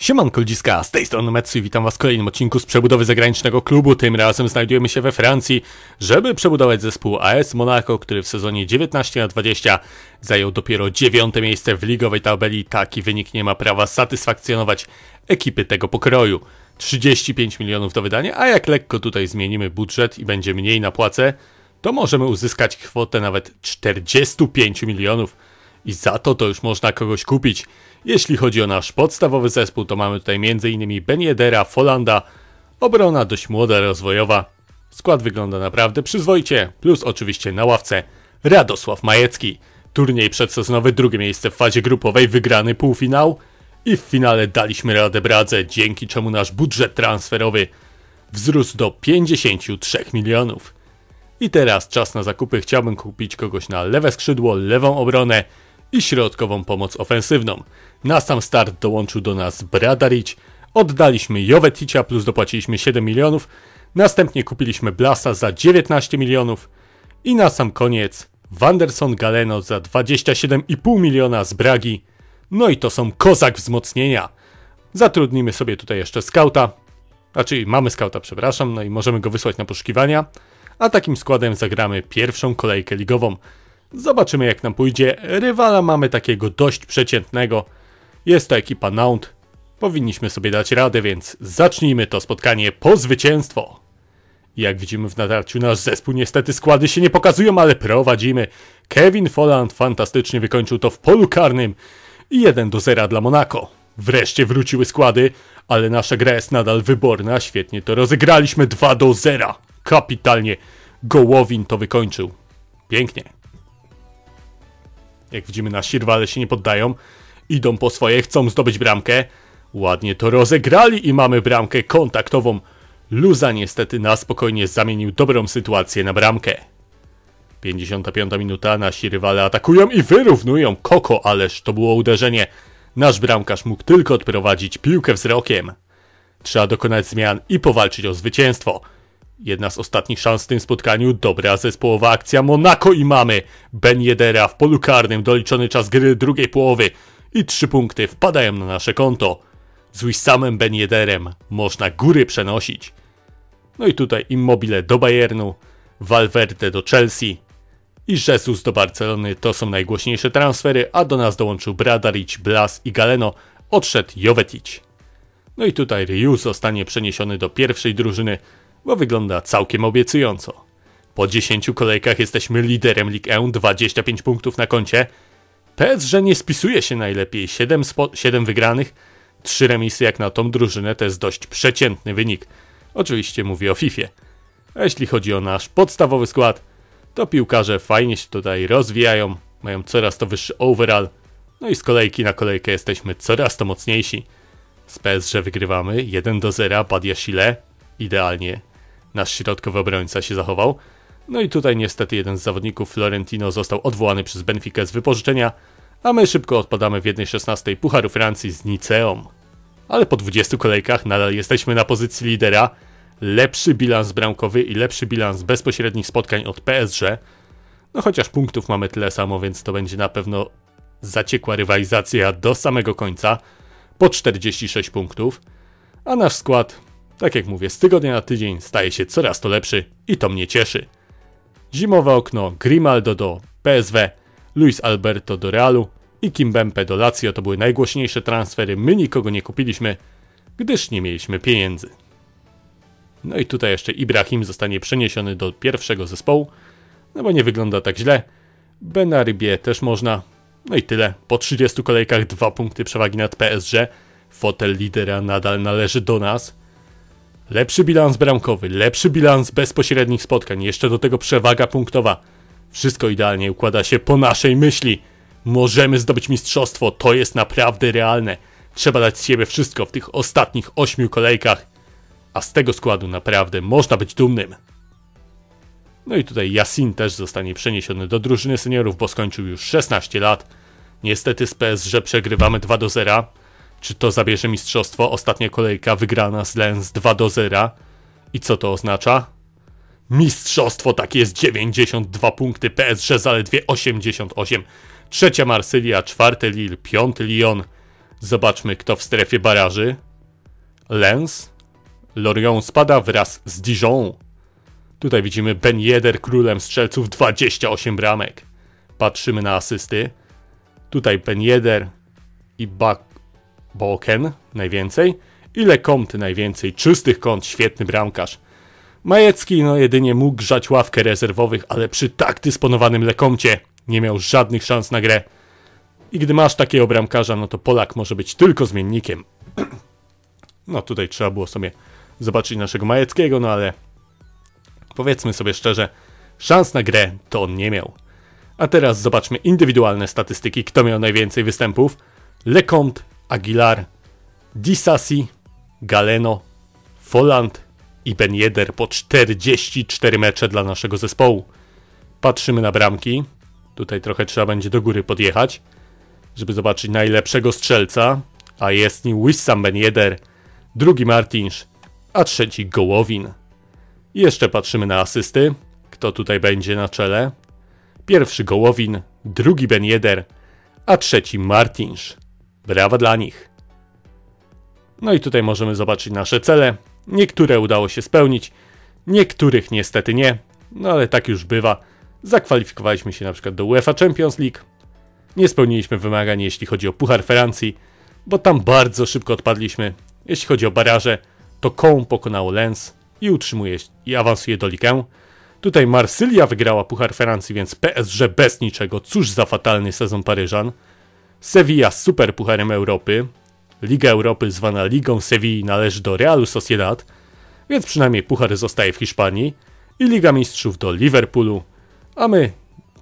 Siemanko ludziska, z tej strony Metsu i witam was w kolejnym odcinku z przebudowy zagranicznego klubu. Tym razem znajdujemy się we Francji, żeby przebudować zespół AS Monaco, który w sezonie 19 na 20 zajął dopiero dziewiąte miejsce w ligowej tabeli. Taki wynik nie ma prawa satysfakcjonować ekipy tego pokroju. 35 milionów do wydania, a jak lekko tutaj zmienimy budżet i będzie mniej na płacę, to możemy uzyskać kwotę nawet 45 milionów i za to to już można kogoś kupić. Jeśli chodzi o nasz podstawowy zespół, to mamy tutaj m.in. Ben Yedera, Folanda, obrona dość młoda, rozwojowa. Skład wygląda naprawdę przyzwoicie, plus oczywiście na ławce Radosław Majecki. Turniej przedsezonowy, drugie miejsce w fazie grupowej, wygrany półfinał i w finale daliśmy radę Bradze, dzięki czemu nasz budżet transferowy wzrósł do 53 milionów. I teraz czas na zakupy. Chciałbym kupić kogoś na lewe skrzydło, lewą obronę i środkową pomoc ofensywną. Na sam start dołączył do nas Bradaric, oddaliśmy Joveticia plus dopłaciliśmy 7 milionów, następnie kupiliśmy Blasa za 19 milionów i na sam koniec Wanderson Galeno za 27,5 miliona z Bragi. No i to są kozak wzmocnienia. Zatrudnimy sobie tutaj jeszcze skauta, znaczy mamy skauta, przepraszam, no i możemy go wysłać na poszukiwania, a takim składem zagramy pierwszą kolejkę ligową. Zobaczymy jak nam pójdzie. Rywala mamy takiego dość przeciętnego. Jest to ekipa Naunt. Powinniśmy sobie dać radę, więc zacznijmy to spotkanie po zwycięstwo. Jak widzimy w natarciu nasz zespół niestety składy się nie pokazują, ale prowadzimy. Kevin Folland fantastycznie wykończył to w polu karnym. I 1 do 0 dla Monaco. Wreszcie wróciły składy, ale nasza gra jest nadal wyborna. Świetnie to rozegraliśmy 2 do 0. Kapitalnie. Gołowin to wykończył. Pięknie. Jak widzimy, nasi rywale się nie poddają. Idą po swoje, chcą zdobyć bramkę. Ładnie to rozegrali i mamy bramkę kontaktową. Luza niestety na spokojnie zamienił dobrą sytuację na bramkę. 55 minuta, nasi rywale atakują i wyrównują Koko, ależ to było uderzenie. Nasz bramkarz mógł tylko odprowadzić piłkę wzrokiem. Trzeba dokonać zmian i powalczyć o zwycięstwo. Jedna z ostatnich szans w tym spotkaniu, dobra zespołowa akcja Monaco i mamy Ben Yedera w polu karnym, doliczony czas gry drugiej połowy i trzy punkty wpadają na nasze konto. Z Wissamem Ben Yederem można góry przenosić. No i tutaj Immobile do Bayernu, Valverde do Chelsea i Jesus do Barcelony to są najgłośniejsze transfery, a do nas dołączył Bradaric, Blas i Galeno, odszedł Jovetic. No i tutaj Ryu zostanie przeniesiony do pierwszej drużyny, bo wygląda całkiem obiecująco. Po 10 kolejkach jesteśmy liderem League E, 25 punktów na koncie. PSG nie spisuje się najlepiej, 7, 7 wygranych, 3 remisy jak na tą drużynę to jest dość przeciętny wynik. Oczywiście mówię o FIFA. A jeśli chodzi o nasz podstawowy skład, to piłkarze fajnie się tutaj rozwijają, mają coraz to wyższy overall, no i z kolejki na kolejkę jesteśmy coraz to mocniejsi. Z PSG wygrywamy 1 do 0, Badiashile, idealnie nasz środkowy obrońca się zachował. No i tutaj niestety jeden z zawodników Florentino został odwołany przez Benfica z wypożyczenia, a my szybko odpadamy w 1.16 Pucharu Francji z Niceą. Ale po 20 kolejkach nadal jesteśmy na pozycji lidera. Lepszy bilans bramkowy i lepszy bilans bezpośrednich spotkań od PSG. No chociaż punktów mamy tyle samo, więc to będzie na pewno zaciekła rywalizacja do samego końca. Po 46 punktów. A nasz skład tak jak mówię, z tygodnia na tydzień staje się coraz to lepszy i to mnie cieszy. Zimowe okno Grimaldo do PSW, Luis Alberto do Realu i Kimbempe do Lazio to były najgłośniejsze transfery. My nikogo nie kupiliśmy, gdyż nie mieliśmy pieniędzy. No i tutaj jeszcze Ibrahim zostanie przeniesiony do pierwszego zespołu, no bo nie wygląda tak źle. Benarybie też można. No i tyle. Po 30 kolejkach dwa punkty przewagi nad PSG. Fotel lidera nadal należy do nas. Lepszy bilans bramkowy, lepszy bilans bezpośrednich spotkań, jeszcze do tego przewaga punktowa. Wszystko idealnie układa się po naszej myśli. Możemy zdobyć mistrzostwo, to jest naprawdę realne. Trzeba dać z siebie wszystko w tych ostatnich ośmiu kolejkach. A z tego składu naprawdę można być dumnym. No i tutaj Yasin też zostanie przeniesiony do drużyny seniorów, bo skończył już 16 lat. Niestety z PSG przegrywamy 2 do 0. Czy to zabierze mistrzostwo? Ostatnia kolejka wygrana z Lens 2 do 0. I co to oznacza? Mistrzostwo tak jest 92 punkty, PSG zaledwie 88. Trzecia Marsylia, czwarty Lille, piąty Lyon. Zobaczmy, kto w strefie baraży. Lens. Lorient spada wraz z Dijon. Tutaj widzimy Ben Yedder królem strzelców 28 bramek. Patrzymy na asysty. Tutaj Ben Yedder i Bak Boken najwięcej. I Lecomte najwięcej. Czystych kąt, świetny bramkarz. Majecki no jedynie mógł grzać ławkę rezerwowych, ale przy tak dysponowanym Lekomcie nie miał żadnych szans na grę. I gdy masz takiego bramkarza, no to Polak może być tylko zmiennikiem. No tutaj trzeba było sobie zobaczyć naszego Majeckiego, no ale powiedzmy sobie szczerze, szans na grę to on nie miał. A teraz zobaczmy indywidualne statystyki, kto miał najwięcej występów. Lecomte, Aguilar, Disasi, Galeno, Folland i Ben Yedder po 44 mecze dla naszego zespołu. Patrzymy na bramki. Tutaj trochę trzeba będzie do góry podjechać, żeby zobaczyć najlepszego strzelca, a jest nim Wissam Ben Yedder, drugi Martinsz, a trzeci Gołowin. Jeszcze patrzymy na asysty. Kto tutaj będzie na czele? Pierwszy Gołowin, drugi Ben Yedder, a trzeci Martinsz. Brawa dla nich. No i tutaj możemy zobaczyć nasze cele. Niektóre udało się spełnić, niektórych niestety nie, no ale tak już bywa. Zakwalifikowaliśmy się na przykład do UEFA Champions League. Nie spełniliśmy wymagań jeśli chodzi o Puchar Francji, bo tam bardzo szybko odpadliśmy. Jeśli chodzi o baraże, to Kołm pokonało Lens i utrzymuje i awansuje do Ligę. Tutaj Marsylia wygrała Puchar Francji, więc PSG bez niczego. Cóż za fatalny sezon Paryżan. Sevilla z super Pucharem Europy. Liga Europy zwana Ligą Sewilli należy do Realu Sociedad, więc przynajmniej puchar zostaje w Hiszpanii i Liga Mistrzów do Liverpoolu, a my,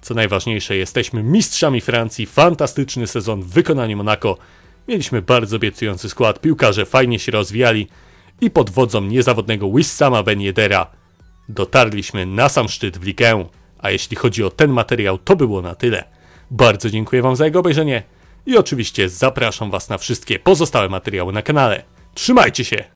co najważniejsze, jesteśmy mistrzami Francji. Fantastyczny sezon w wykonaniu Monaco. Mieliśmy bardzo obiecujący skład, piłkarze fajnie się rozwijali i pod wodzą niezawodnego Wissama Ben Yedera dotarliśmy na sam szczyt w ligę. A jeśli chodzi o ten materiał, to było na tyle. Bardzo dziękuję Wam za jego obejrzenie i oczywiście zapraszam Was na wszystkie pozostałe materiały na kanale. Trzymajcie się!